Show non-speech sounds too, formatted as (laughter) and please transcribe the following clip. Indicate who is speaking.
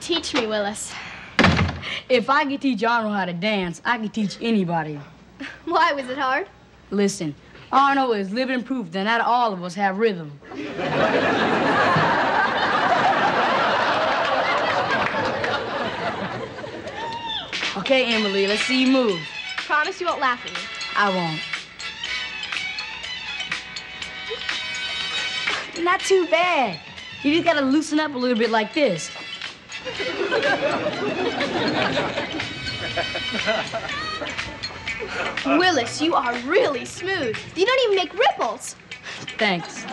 Speaker 1: Teach me, Willis.
Speaker 2: If I could teach Arnold how to dance, I could teach anybody. (laughs)
Speaker 1: Why was it hard?
Speaker 2: Listen, Arnold is living proof that not all of us have rhythm. okay, Emily, let's see you move.
Speaker 1: Promise you won't laugh at me.
Speaker 2: I won't. Not too bad. You just gotta loosen up a little bit like this.
Speaker 1: Willis, you are really smooth. You don't even make ripples.
Speaker 2: Thanks.